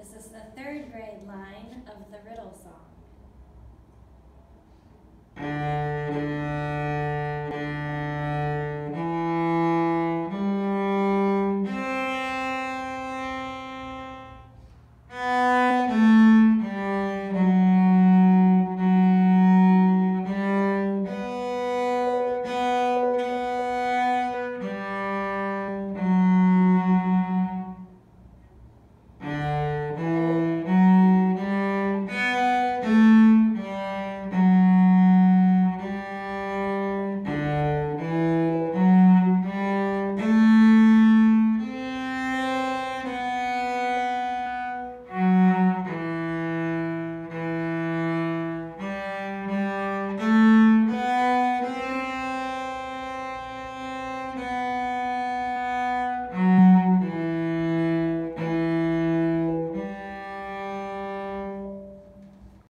This is the third grade line of the riddle song.